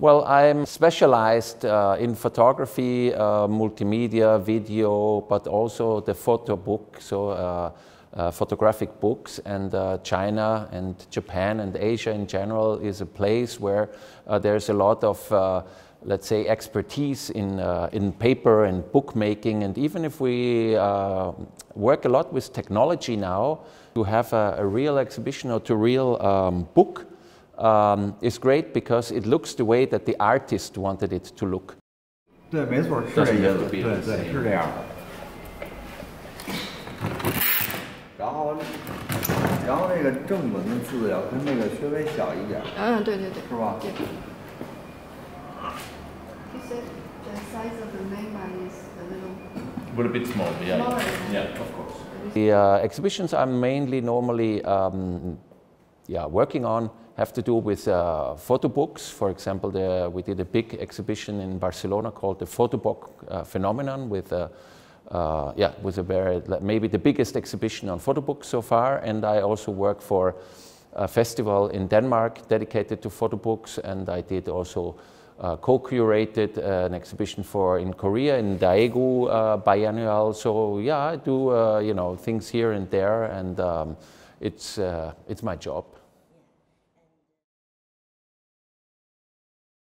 Well, I'm specialized uh, in photography, uh, multimedia, video, but also the photo book, so uh, uh photographic books. And uh, China and Japan and Asia in general is a place where uh, there's a lot of let's say, expertise in, in paper and bookmaking. And even if we work a lot with technology now, to have a, a real exhibition or to real um, book um, is great because it looks the way that the artist wanted it to look. 对，没错，是这意思。对对，是这样的。然后，然后那个正文的字要跟那个稍微小一点。嗯，对对对，是吧？对。You said the size of the main line is a little. But a bit small, yeah. Smaller. Yeah, of course. The uh, exhibitions I'm mainly normally um, yeah, working on have to do with uh, photo books. For example, the, we did a big exhibition in Barcelona called the Photo Book uh, Phenomenon with a, uh, yeah, was a very, maybe the biggest exhibition on photo books so far. And I also work for a festival in Denmark dedicated to photo books. And I did also uh, co-curated uh, an exhibition for in Korea in Daegu uh, biennial. So yeah, I do, uh, you know, things here and there. And um, it's, uh, it's my job.